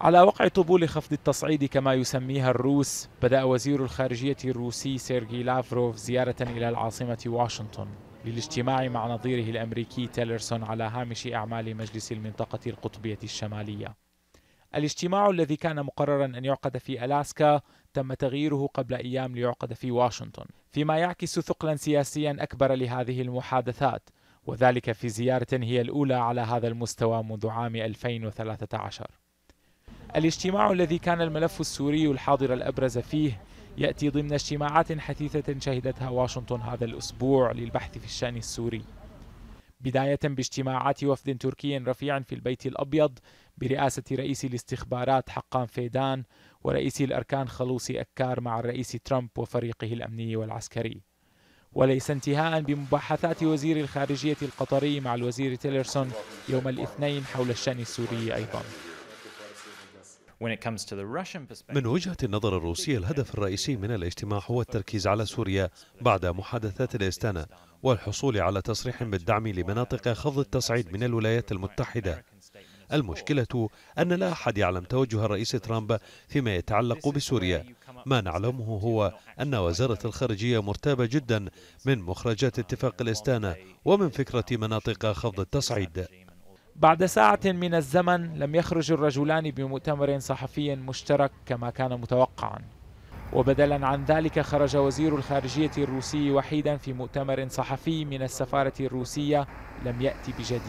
على وقع طبول خفض التصعيد كما يسميها الروس بدأ وزير الخارجية الروسي سيرجي لافروف زيارة إلى العاصمة واشنطن للاجتماع مع نظيره الأمريكي تيلرسون على هامش أعمال مجلس المنطقة القطبية الشمالية. الاجتماع الذي كان مقررا أن يعقد في ألاسكا تم تغييره قبل أيام ليعقد في واشنطن فيما يعكس ثقلا سياسيا أكبر لهذه المحادثات وذلك في زيارة هي الأولى على هذا المستوى منذ عام 2013 الاجتماع الذي كان الملف السوري الحاضر الأبرز فيه يأتي ضمن اجتماعات حثيثة شهدتها واشنطن هذا الأسبوع للبحث في الشأن السوري. بداية باجتماعات وفد تركي رفيع في البيت الأبيض برئاسة رئيس الاستخبارات حقان فيدان ورئيس الأركان خلوصي أكار مع الرئيس ترامب وفريقه الأمني والعسكري. وليس انتهاء بمباحثات وزير الخارجية القطري مع الوزير تيلرسون يوم الاثنين حول الشأن السوري أيضا. من وجهة النظر الروسية الهدف الرئيسي من الاجتماع هو التركيز على سوريا بعد محادثات الاستانة والحصول على تصريح بالدعم لمناطق خفض التصعيد من الولايات المتحدة. المشكلة أن لا أحد يعلم توجه الرئيس ترامب فيما يتعلق بسوريا. ما نعلمه هو أن وزارة الخارجية مرتابة جدا من مخرجات اتفاق الاستانة ومن فكرة مناطق خفض التصعيد. بعد ساعة من الزمن لم يخرج الرجلان بمؤتمر صحفي مشترك كما كان متوقعا. وبدلا عن ذلك خرج وزير الخارجية الروسي وحيدا في مؤتمر صحفي من السفارة الروسية لم يأتي بجديد.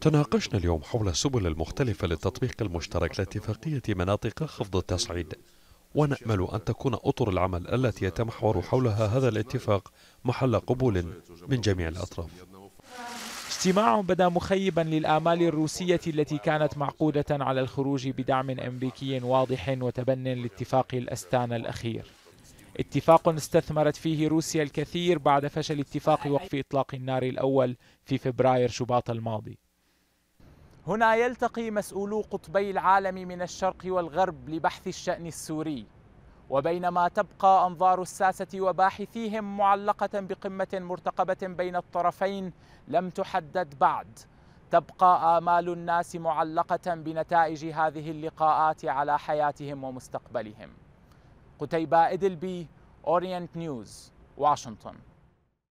تناقشنا اليوم حول السبل المختلفة للتطبيق المشترك لاتفاقية مناطق خفض التصعيد. ونأمل أن تكون أطر العمل التي يتمحور حولها هذا الاتفاق محل قبول من جميع الأطراف. اجتماع بدا مخيبا للآمال الروسية التي كانت معقودة على الخروج بدعم أمريكي واضح وتبن لاتفاق الأستانا الأخير. اتفاق استثمرت فيه روسيا الكثير بعد فشل اتفاق وقف إطلاق النار الأول في فبراير شباط الماضي. هنا يلتقي مسؤولو قطبي العالم من الشرق والغرب لبحث الشأن السوري. وبينما تبقى أنظار الساسة وباحثيهم معلقة بقمة مرتقبة بين الطرفين لم تحدد بعد تبقى آمال الناس معلقة بنتائج هذه اللقاءات على حياتهم ومستقبلهم. قتيبة إدلبي أورينت نيوز واشنطن